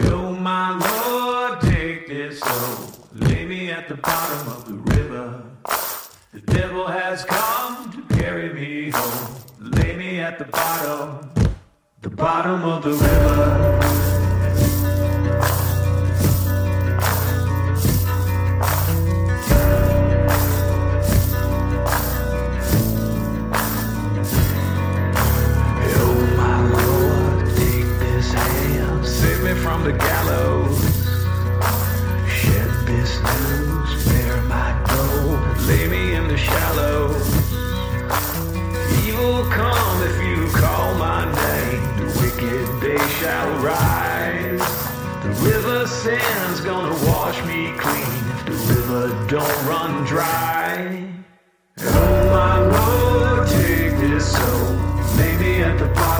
Oh my Lord, take this soul, lay me at the bottom of the river. The devil has come to carry me home, lay me at the bottom, the bottom of the river. The gallows. Shed this news, bear my gold, lay me in the shallows. Evil come if you call my name, the wicked they shall rise. The river sand's gonna wash me clean if the river don't run dry. Oh my Lord, take this soul, lay me at the bottom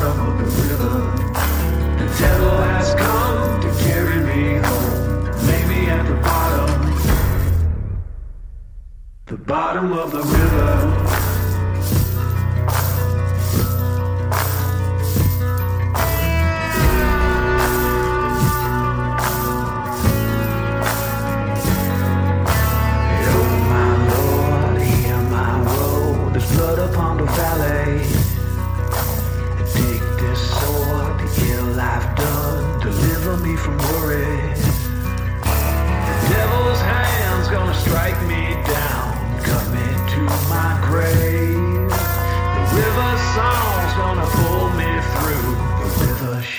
the bottom of the river.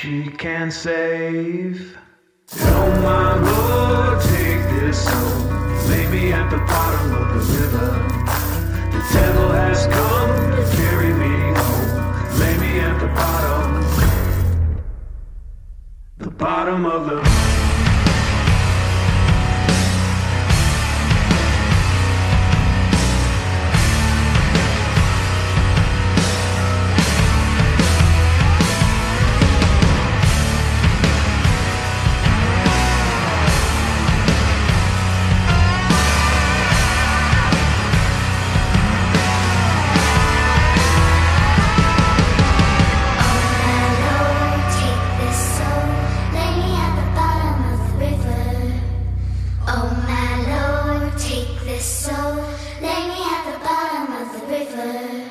She can save. Oh my Lord, take this soul, lay me at the bottom of the river. The devil has come to carry me home, lay me at the bottom, the bottom of the Lay me at the bottom of the river.